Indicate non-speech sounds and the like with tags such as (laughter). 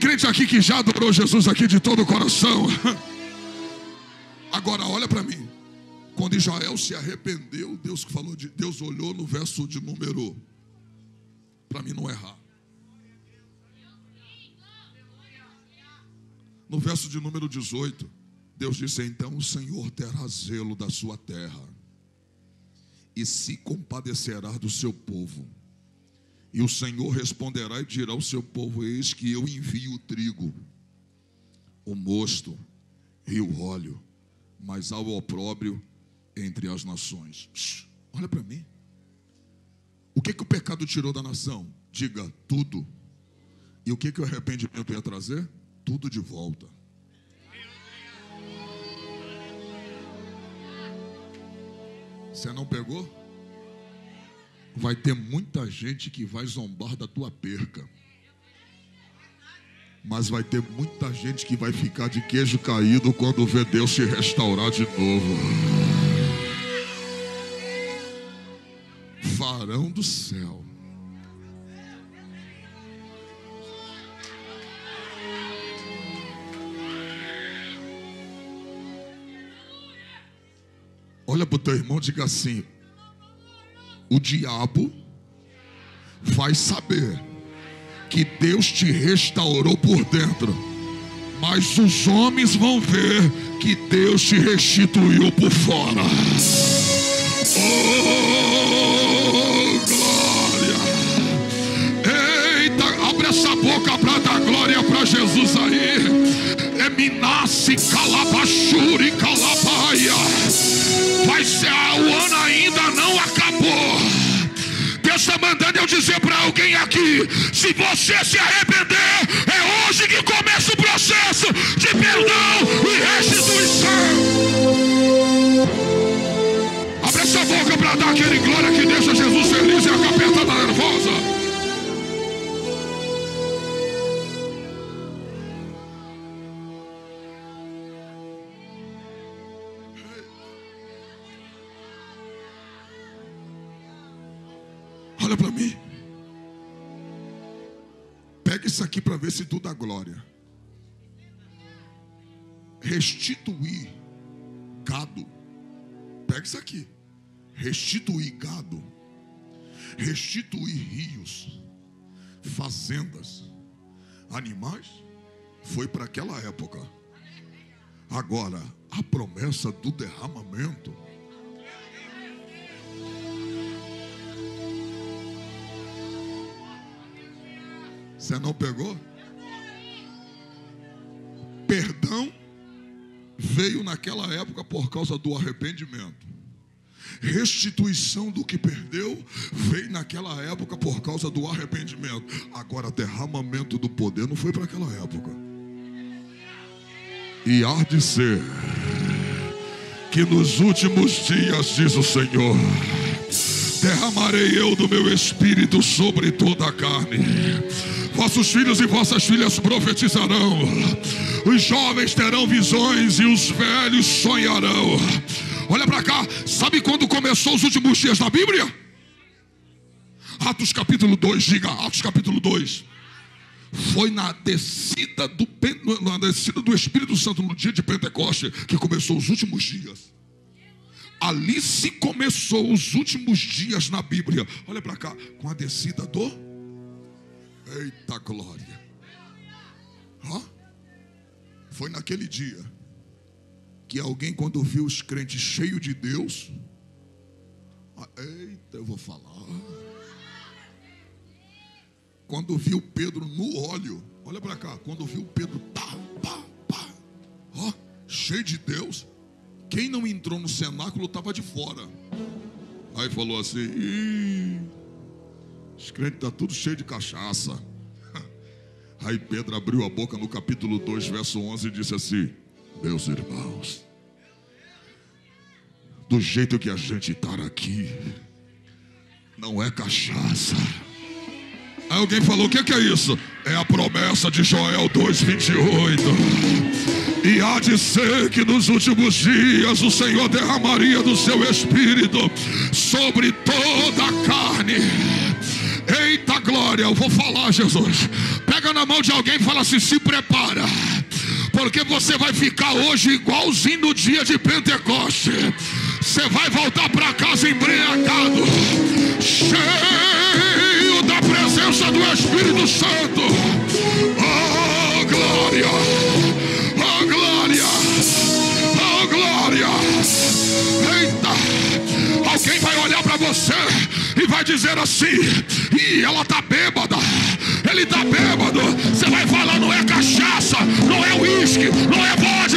Crente aqui que já adorou Jesus aqui de todo o coração. Agora olha para mim. Quando Israel se arrependeu, Deus falou de Deus olhou no verso de número para mim não errar. No verso de número 18, Deus disse: Então o Senhor terá zelo da sua terra e se compadecerá do seu povo. E o Senhor responderá e dirá ao seu povo: Eis que eu envio o trigo, o mosto e o óleo, mas ao opróbrio entre as nações. Shhh, olha para mim. O que, que o pecado tirou da nação? Diga tudo. E o que, que o arrependimento ia trazer? Tudo de volta. Você não pegou? Vai ter muita gente que vai zombar da tua perca. Mas vai ter muita gente que vai ficar de queijo caído quando vê Deus te restaurar de novo. Varão do céu. Olha para o teu irmão e diga assim: o diabo vai saber que Deus te restaurou por dentro, mas os homens vão ver que Deus te restituiu por fora. Oh, glória! Eita, abre essa boca para dar glória para Jesus aí. Eminace calabachuri calabaia. Vai ser o ano eu dizer para alguém aqui: se você se arrepender, é hoje que começa o processo de perdão Olha para mim. Pega isso aqui para ver se tu dá glória. Restituir gado. Pega isso aqui. Restituir gado. Restituir rios, fazendas, animais. Foi para aquela época. Agora, a promessa do derramamento Você não pegou? Perdão veio naquela época por causa do arrependimento. Restituição do que perdeu veio naquela época por causa do arrependimento. Agora, derramamento do poder não foi para aquela época. E há de ser que nos últimos dias, diz o Senhor, derramarei eu do meu espírito sobre toda a carne. Vossos filhos e vossas filhas profetizarão, os jovens terão visões e os velhos sonharão. Olha para cá, sabe quando começou os últimos dias da Bíblia? Atos capítulo 2, diga Atos capítulo 2. Foi na descida, do, na descida do Espírito Santo no dia de Pentecoste que começou os últimos dias. Ali se começou os últimos dias na Bíblia. Olha para cá, com a descida do. Eita glória. Ó, foi naquele dia que alguém, quando viu os crentes cheios de Deus, ah, eita, eu vou falar. Quando viu Pedro no óleo, olha para cá, quando viu Pedro, pá, pá, pá, ó, cheio de Deus, quem não entrou no cenáculo estava de fora. Aí falou assim: Ih, os crentes estão tá tudo cheio de cachaça. (laughs) Aí Pedro abriu a boca no capítulo 2, verso 11 e disse assim: Meus irmãos, do jeito que a gente está aqui, não é cachaça. Aí alguém falou: O que, que é isso? É a promessa de Joel 2,28. E há de ser que nos últimos dias o Senhor derramaria do seu espírito sobre toda a carne. Glória, eu vou falar, Jesus. Pega na mão de alguém e fala assim: se prepara, porque você vai ficar hoje igualzinho no dia de Pentecoste. Você vai voltar para casa embriagado, cheio da presença do Espírito Santo. Oh, glória! Oh, glória! Oh, glória! Eita! Alguém vai olhar para você vai dizer assim: Ih, ela está bêbada, ele está bêbado. Você vai falar: não é cachaça, não é uísque, não é vodka.